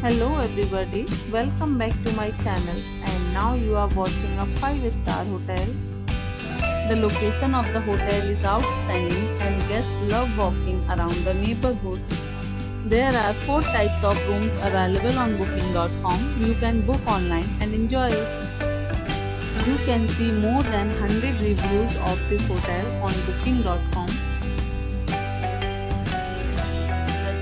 Hello everybody, welcome back to my channel and now you are watching a 5 star hotel. The location of the hotel is outstanding and guests love walking around the neighborhood. There are 4 types of rooms available on booking.com. You can book online and enjoy it. You can see more than 100 reviews of this hotel on booking.com.